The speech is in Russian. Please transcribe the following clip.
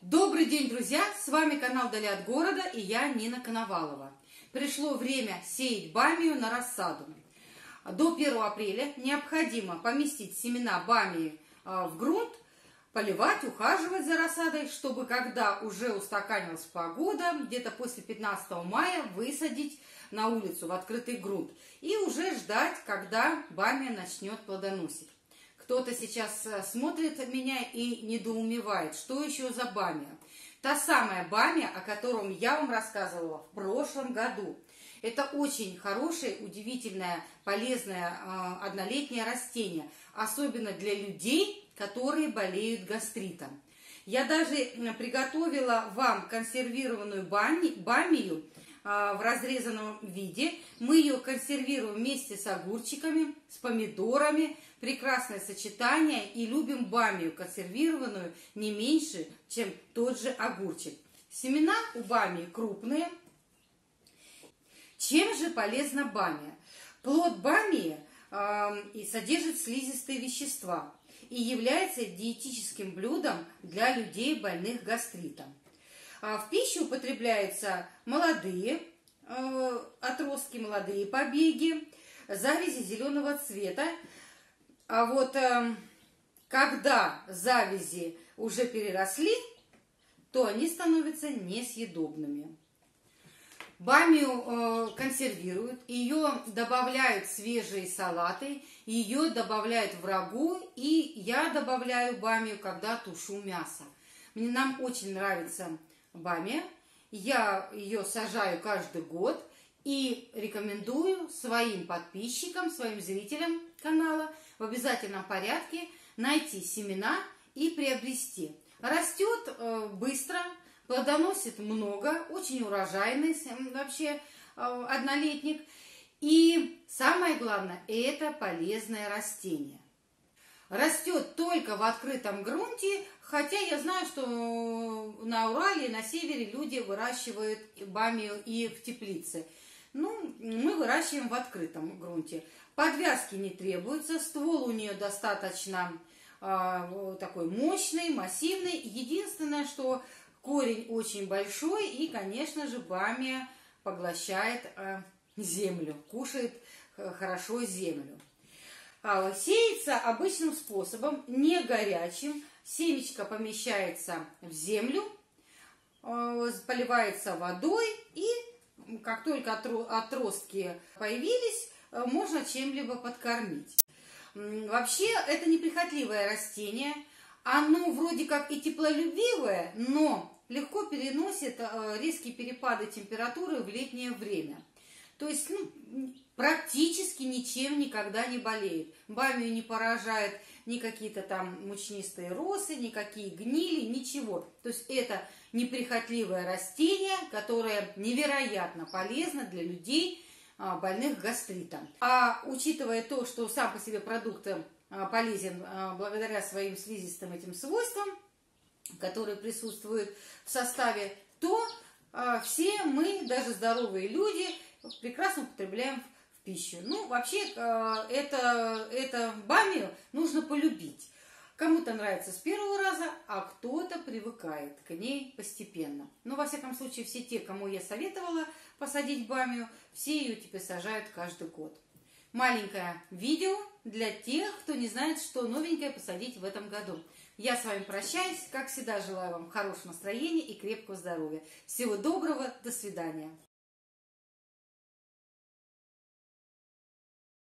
Добрый день, друзья! С вами канал Дали от города и я Нина Коновалова. Пришло время сеять бамию на рассаду. До 1 апреля необходимо поместить семена бамии а, в грунт, поливать, ухаживать за рассадой, чтобы когда уже устаканилась погода, где-то после 15 мая высадить на улицу в открытый грунт и уже ждать, когда бамия начнет плодоносить. Кто-то сейчас э, смотрит меня и недоумевает, что еще за бамия. Та самая бамия, о котором я вам рассказывала в прошлом году. Это очень хорошее, удивительное, полезное э, однолетнее растение, особенно для людей, которые болеют гастритом. Я даже приготовила вам консервированную бами, бамию в разрезанном виде. Мы ее консервируем вместе с огурчиками, с помидорами, прекрасное сочетание и любим бамию консервированную не меньше, чем тот же огурчик. Семена у бамии крупные. Чем же полезна бамия? Плод бамии э, содержит слизистые вещества и является диетическим блюдом для людей, больных гастритом. А в пищу употребляются молодые э, отростки, молодые побеги, завязи зеленого цвета, а вот э, когда завязи уже переросли, то они становятся несъедобными. Бамию э, консервируют, ее добавляют в свежие салаты, ее добавляют в рагу, и я добавляю бамию, когда тушу мясо. Мне нам очень нравится бамия, я ее сажаю каждый год и рекомендую своим подписчикам, своим зрителям канала – в обязательном порядке найти семена и приобрести. Растет э, быстро, плодоносит много, очень урожайный вообще э, однолетник. И самое главное, это полезное растение. Растет только в открытом грунте, хотя я знаю, что на Урале и на севере люди выращивают бамию и в теплице. Ну, мы выращиваем в открытом грунте. Подвязки не требуется, ствол у нее достаточно э, такой мощный, массивный. Единственное, что корень очень большой и, конечно же, бамия поглощает э, землю, кушает э, хорошо землю. А, сеется обычным способом, не горячим. Семечко помещается в землю, э, поливается водой и как только отростки появились, Э, можно чем-либо подкормить. Вообще, это неприхотливое растение. Оно вроде как и теплолюбивое, но легко переносит э, резкие перепады температуры в летнее время. То есть ну, практически ничем никогда не болеет. Бамию не поражает ни какие-то там мучнистые росы, никакие гнили, ничего. То есть это неприхотливое растение, которое невероятно полезно для людей, а, больных гастритом. А учитывая то, что сам по себе продукт э, полезен э, благодаря своим слизистым этим свойствам, которые присутствуют в составе, то э, все мы, даже здоровые люди, прекрасно употребляем в пищу. Ну, вообще, это, это бамию нужно полюбить. Кому-то нравится с первого раза, а кто-то привыкает к ней постепенно. Но, во всяком случае, все те, кому я советовала посадить бамию, все ее теперь сажают каждый год. Маленькое видео для тех, кто не знает, что новенькое посадить в этом году. Я с вами прощаюсь. Как всегда, желаю вам хорошего настроения и крепкого здоровья. Всего доброго. До свидания.